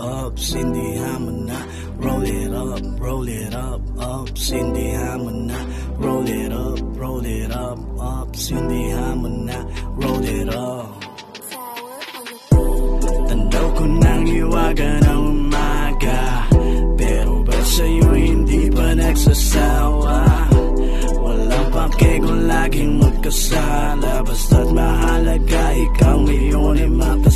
up, Sindihan mo na Roll it up, roll it up, up Sindihan mo na Roll it up, roll it up, up Sindihan mo na Roll it up. Tanaw ko ng iwaga ng umaga Pero ba sa'yo hindi pa nagsasawa? Walang pake kung laging magkasala Basta't mahalaga ikaw ngayon ay sabihin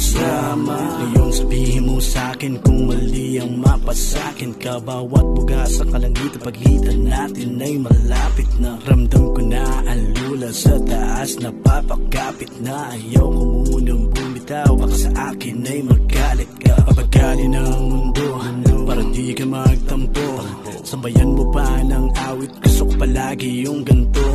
mo sa'kin kung mali ang mapasakin ka Bawat buga sa kalangitan pagitan natin ay malapit na. Ramdam ko na ang lula sa taas Napapakapit na. Ayaw ko munang bumitaw Baka sa akin ay magalit ka. Papagali ng mundo para di ka magtampo. Sabayan mo pa ng awit Gusto ko palagi yung ganto.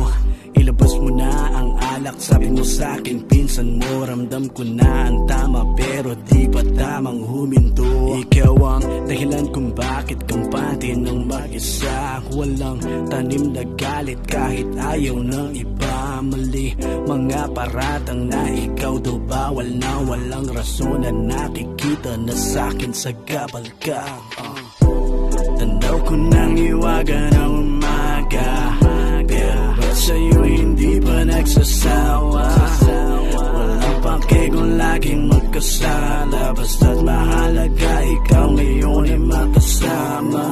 Ilabas mo na ang alak Sabi mo sa akin pinsan mo Ramdam ko na ang tama Pero di pa tamang huminto. Ikaw ang dahilan kung bakit kampante ng mag-isa. Walang tanim na galit Kahit ayaw ng iba. Mali mga paratang na ikaw daw bawal na Walang rason na nakikita na sa'kin sa gabal ka. Uh. Tanaw ko ng iwaga ng umaga Ba't sa'yo hindi pa nagsasawa. Walang pake kung laging magkasala. Basta't mahalaga ikaw ngayon ay makasama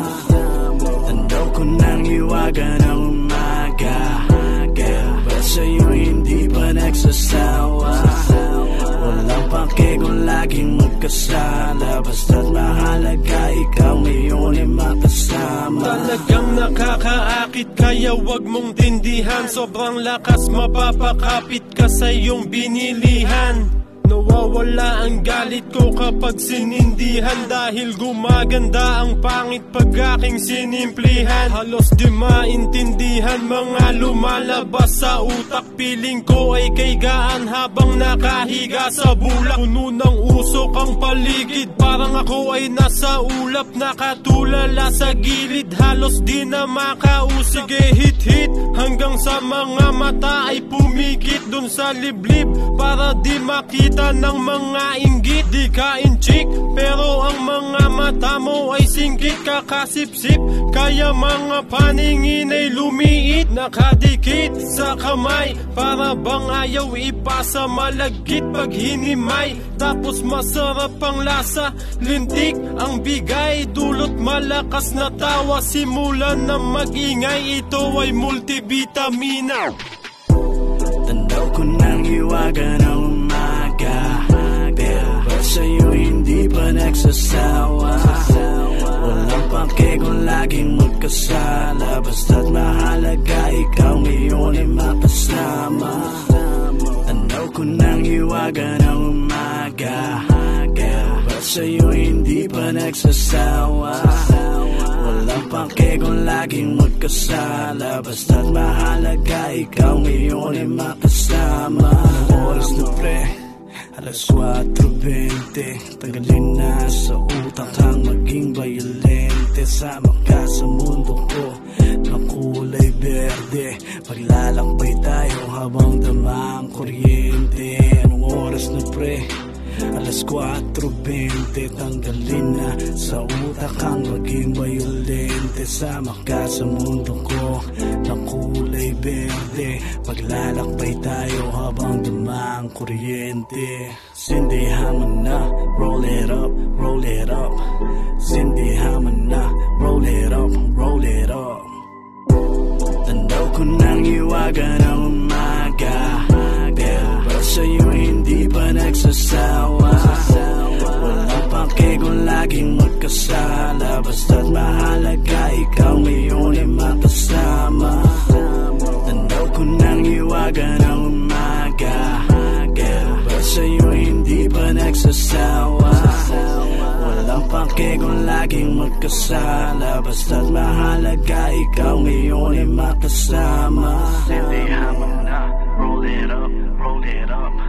laging magkasala. Basta't mahalaga ikaw ngayon ay makasama. Talagang nakakaakit kaya wag mong tindihan Sobrang lakas mapapakapit ka sa iyong binilihan Nawawala ang galit ko kapag sinindihan Dahil gumaganda ang pangit pag aking sinimplihan. Halos di maintindihan mga lumalabas sa utak. Piling ko ay kaigaan habang nakahiga sa bulak. Puno ng usok ang paligid Parang ako ay nasa ulap. Nakatulala sa gilid Halos di na makausap. Sige hit hit hanggang sa mga mata ay pumikit Dun sa liblib. Para di makita kita ng mga inggit Di ka inchik Pero ang mga mata mo ay singgit Kakasipsip. Kaya mga paningin ay lumiit Nakadikit sa kamay. Para bang ayaw ipasa malagkit pag hinimay. Tapos masarap ang lasa Lintik ang bigay. Dulot malakas na tawa Simulan na magingay. Ito ay multivitamina. Tanaw ko ng iwaga ng umaga Pero ba't sa'yo hindi pa nagsasawa. Walang pake kung laging magkasala. Basta't mahalaga ikaw ngayon ay makasama. Tanaw ko ng iwaga ng umaga. Pero ba't sa'yo hindi pa nagsasawa. Walang pake kung laging magkasala. Basta't mahalaga ikaw ngayon ay makasama. Oras na pre, alas 4.20 Tagalin na sa utak ang maging violente Sama ka sa mundo ko na kulay berde Paglalakbay tayo habang dama ang kuryente. Anong oras na pre? Alas 4.20 Tanggalin na. Sa utak ang maging violente Sama ka sa mundo ko na kulay berde. Paglalakbay tayo habang duma ang kuryente. Sindihan mo na, roll it up, roll it up. Sindihan mo na, roll it up, roll it up. Tanaw ko ng iwaga nagsasawa Walang pake kung laging magkasala. Basta't mahalaga ikaw ngayon ay makasama. Tanaw ko ng iwaga ng umaga. Pero ba't sa'yo hindi pa nagsasawa. Walang pake kung laging magkasala. Basta't mahalaga ikaw ngayon ay makasama. Sindihan mo na, roll it up, roll it up